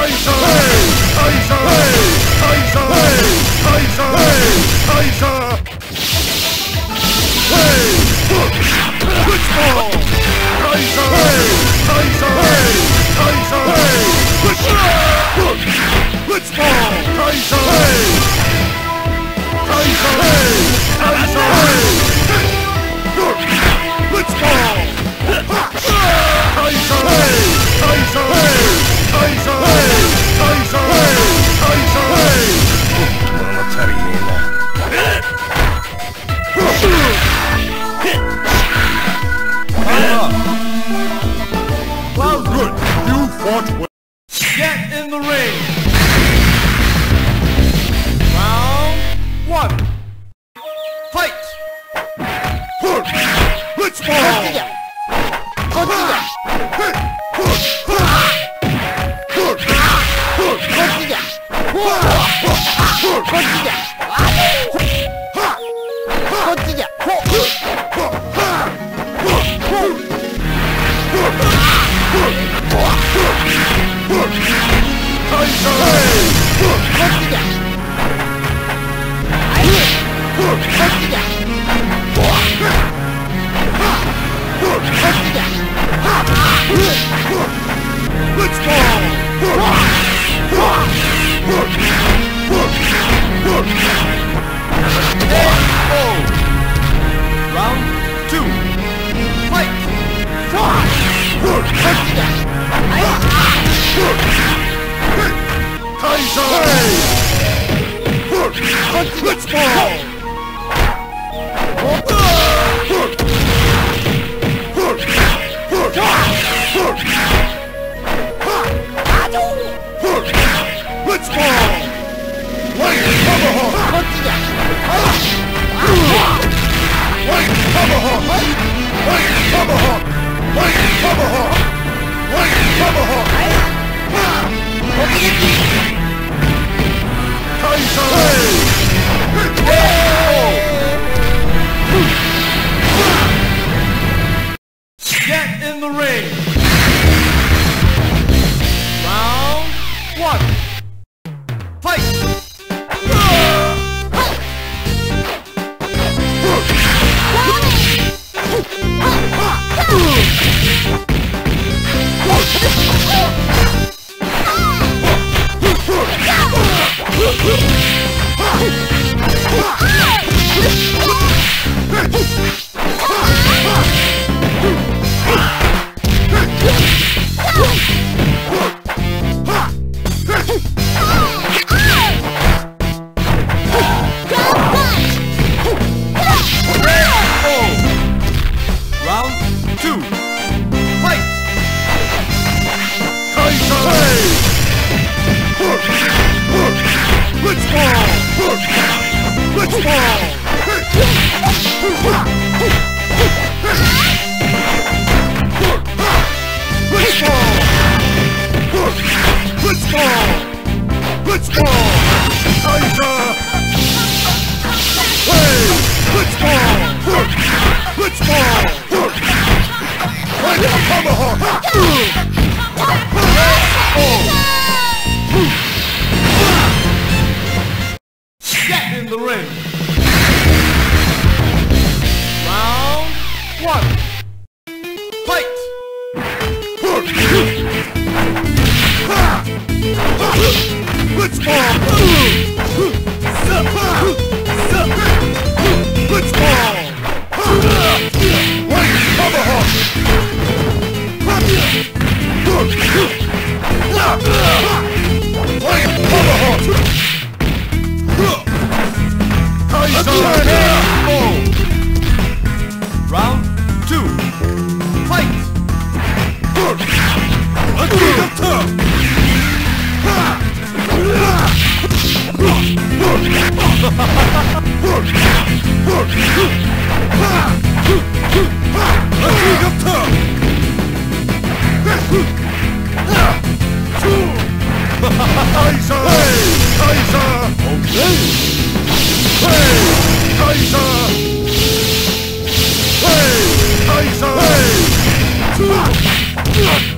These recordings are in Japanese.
Hey! Hey! Hey! Hey! こっちじゃ Kaiser! Hey! Kaiser! Hey!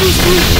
Woo!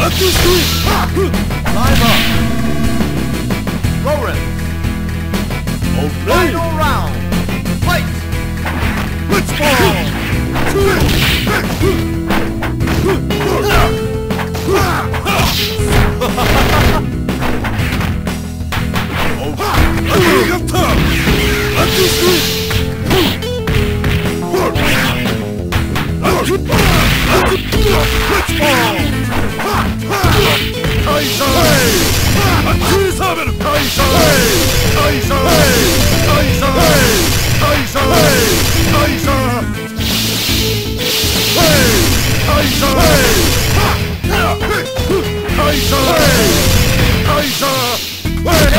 Up to three! Climb up! Roland! Okay! Final round! Fight! Let's go! okay, up top! Up to three! Let's go! 大社アックサーベル大社大社大社大社大社大社大社大社大社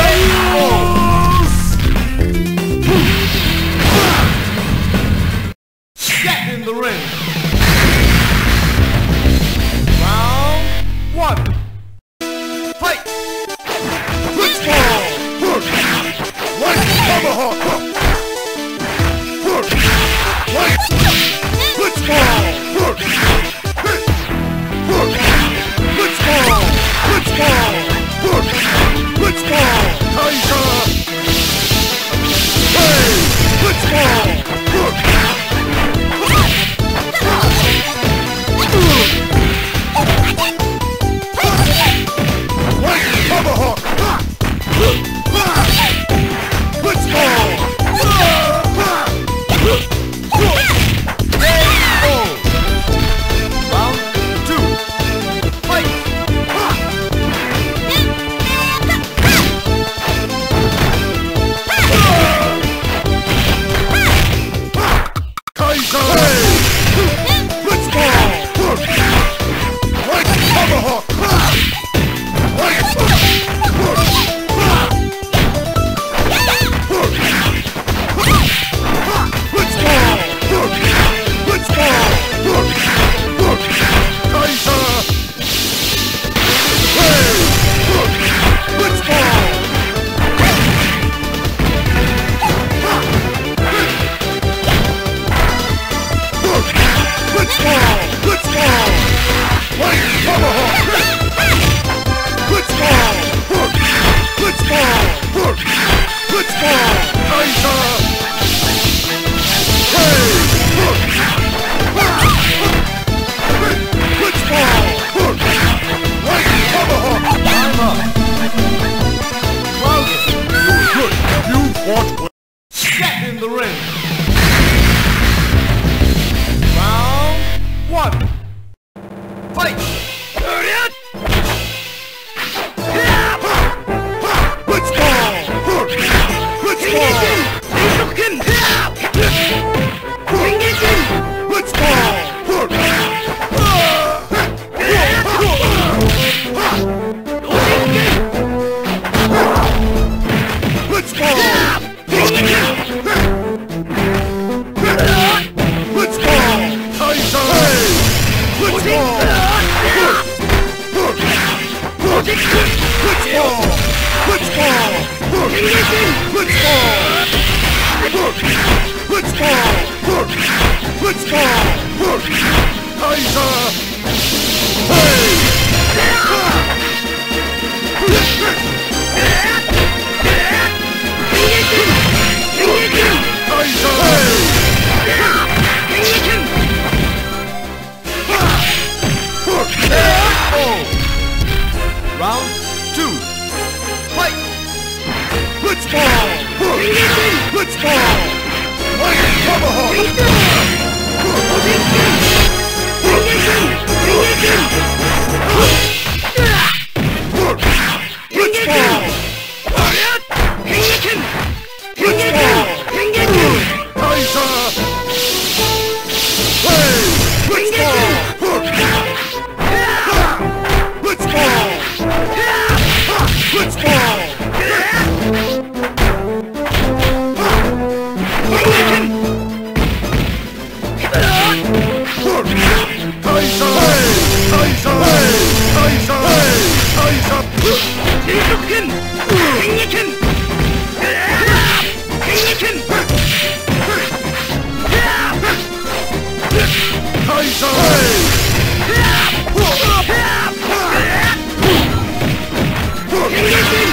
Don't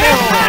Oh.